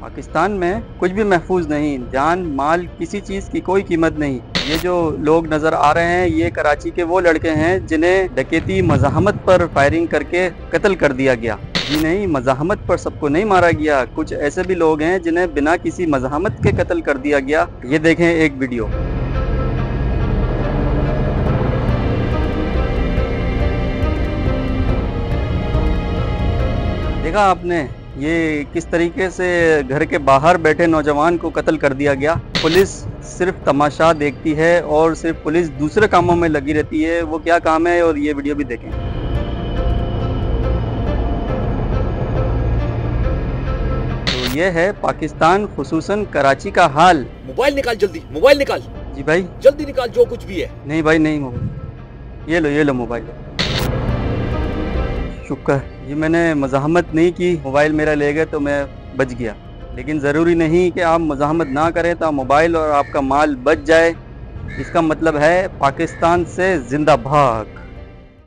पाकिस्तान में कुछ भी महफूज नहीं, जान, माल, किसी चीज़ की कोई कीमत नहीं। ये जो लोग नज़र आ रहे हैं, ये कराची के वो लड़के हैं, जिन्हें डकैती मजामत पर फायरिंग करके कत्ल कर दिया गया। जी नहीं मजामत पर सबको नहीं मारा गया। कुछ ऐसे भी लोग हैं, जिन्हें बिना किसी मजामत के कत्ल कर दिया गया। ये देखें एक वीडियो। देखा आपने ये किस तरीके से घर के बाहर बैठे नौजवान को कत्ल कर दिया गया? पुलिस सिर्फ़ तमाशा देखती है और सिर्फ़ पुलिस दूसरे कामों में लगी रहती है। वो क्या काम है और ये वीडियो भी देखें। तो ये है पाकिस्तान खसूसन कराची का हाल। मोबाइल निकाल जल्दी मोबाइल निकाल। जी भाई। जल्दी निकाल जो कुछ भी है। नहीं भाई नहीं मोबाइल। ये लो ये लो मोबाइल। शुक्र ये मैंने मजामत नहीं की, मोबाइल मेरा ले गए तो मैं बच गया। लेकिन ज़रूरी नहीं कि आप मजामत ना करें तो मोबाइल और आपका माल बच जाए। इसका मतलब है पाकिस्तान से ज़िंदा भाग